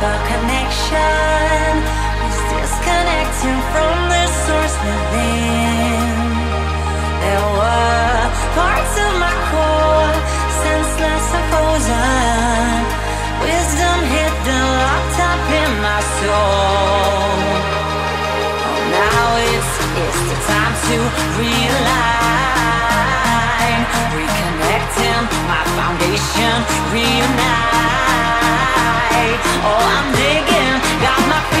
the connection is disconnecting from the source within. There were parts of my core, senseless and frozen. Wisdom hidden, locked up in my soul. Oh, now it's it's the time to realign, reconnecting my foundation, reunite high. Oh, I'm digging, got my.